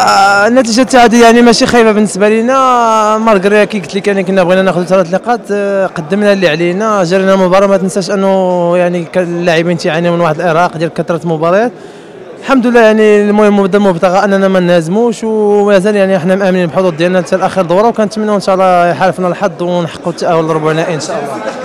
آه، النتيجة التعادل يعني ماشي خايبة بالنسبة لنا مارغري كي قلت لك يعني كنا بغينا ناخذ ثلاث نقاط آه، قدمنا اللي علينا. جرينا المباراه ما تنساش أنه يعني كان اللاعبين تيعانيو من واحد الارهاق ديال كثرة المباريات الحمد لله يعني المهم بدا المبتغى أننا ما نهزموش ومازال يعني إحنا مآمنين بحظوظ ديالنا حتى لاخر دورة وكنتمنوا إن شاء الله يحالفنا الحظ ونحققوا التأهل الربع النهائي إن شاء الله.